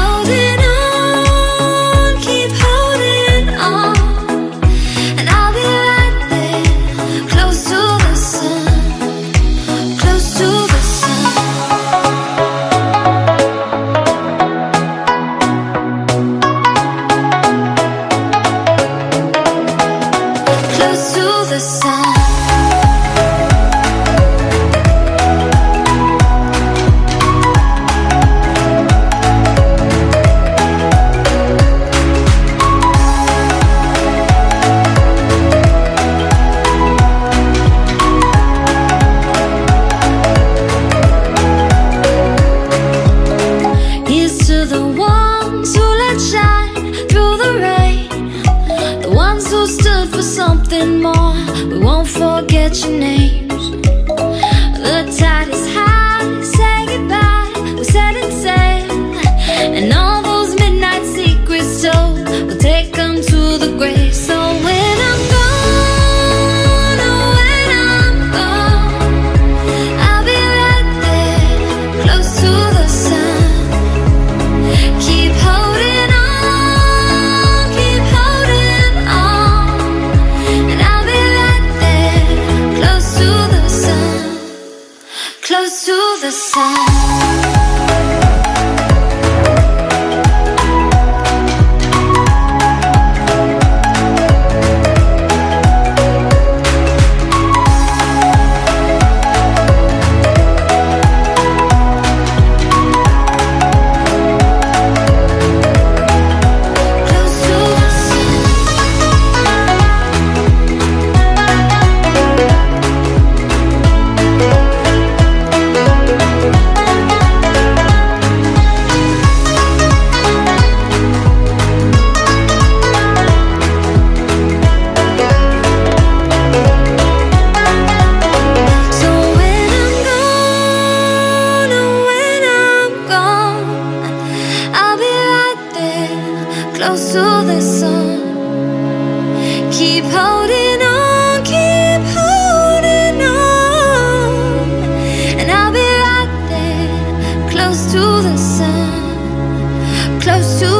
好的。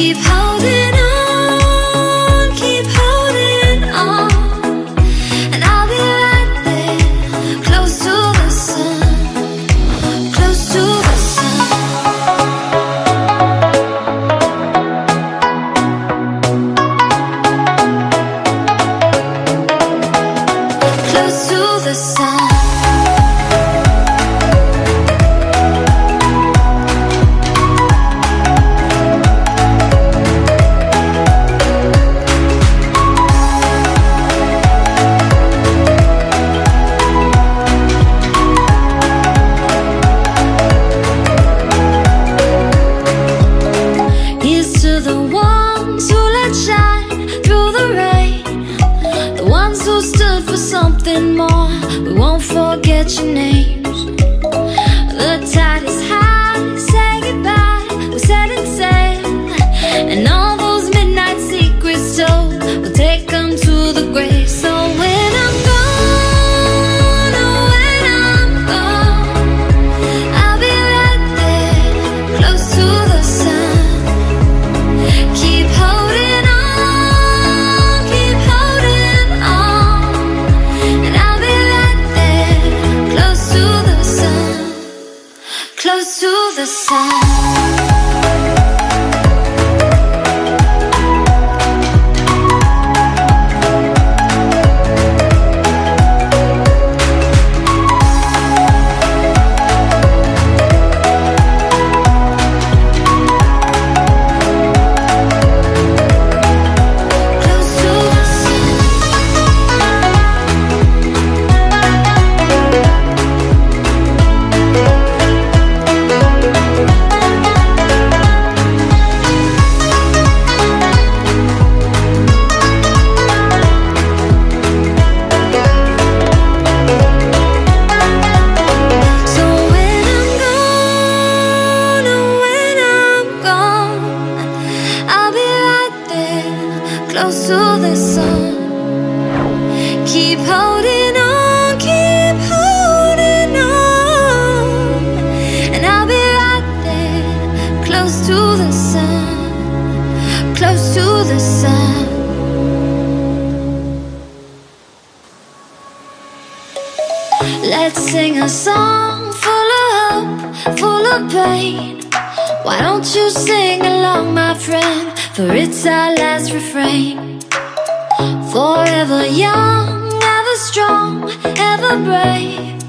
keep Forever young, ever strong, ever brave.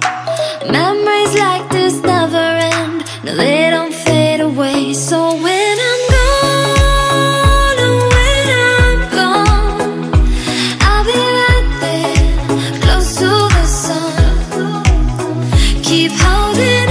Keep holding